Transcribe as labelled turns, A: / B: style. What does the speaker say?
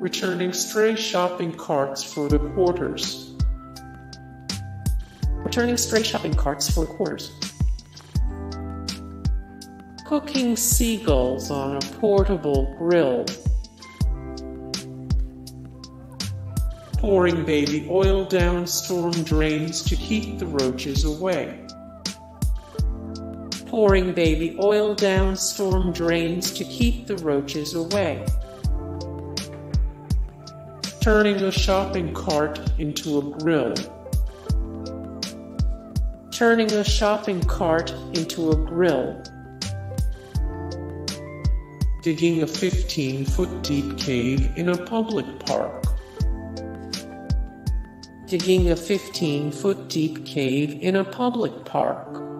A: Returning stray shopping carts for the quarters.
B: Returning stray shopping carts for the quarters.
A: Cooking seagulls on a portable grill. Pouring baby oil down storm drains to keep the roaches away. Pouring baby oil down storm drains to keep the roaches away. Turning a shopping cart into a grill. Turning a shopping cart into a grill. Digging a 15 foot deep cave in a public park. Digging a 15 foot deep cave in a public park.